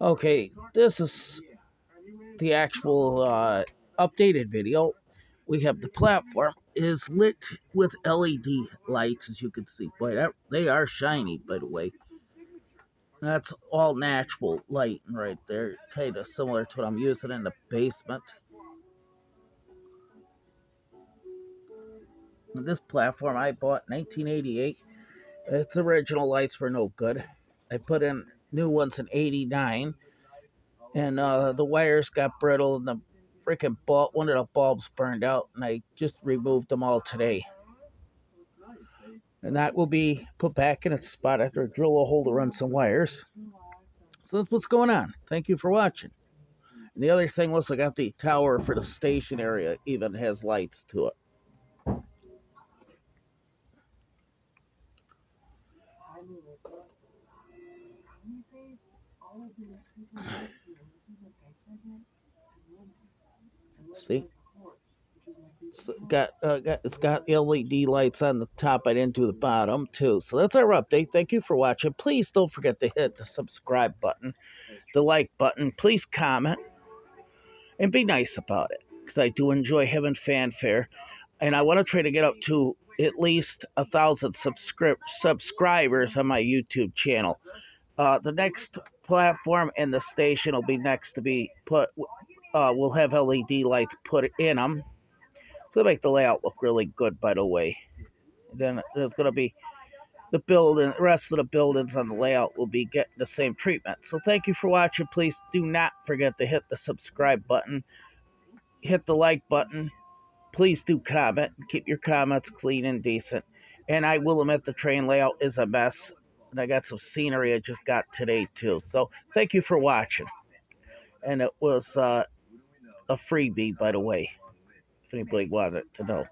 Okay, this is the actual uh, updated video. We have the platform is lit with LED lights, as you can see. Boy, they are shiny, by the way. That's all natural lighting right there, kind of similar to what I'm using in the basement. This platform I bought in 1988. Its original lights were no good. I put in new ones in 89 and uh, the wires got brittle and the freaking bulb, one of the bulbs burned out and I just removed them all today. And that will be put back in its spot after I drill a hole to run some wires. So that's what's going on. Thank you for watching. And the other thing was I got the tower for the station area even has lights to it. See? It's got, uh, got it's got LED lights on the top. I didn't do the bottom too. So that's our update. Thank you for watching. Please don't forget to hit the subscribe button, the like button. Please comment and be nice about it because I do enjoy having fanfare, and I want to try to get up to at least a thousand subscri- subscribers on my YouTube channel. Uh, the next platform and the station will be next to be put. Uh, we'll have LED lights put in them, so make the layout look really good. By the way, then there's gonna be the building, the rest of the buildings on the layout will be getting the same treatment. So thank you for watching. Please do not forget to hit the subscribe button, hit the like button. Please do comment. Keep your comments clean and decent. And I will admit the train layout is a mess. And I got some scenery I just got today too. So thank you for watching. And it was uh, a freebie, by the way, if anybody wanted to know.